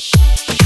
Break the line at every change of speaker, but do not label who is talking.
Shh.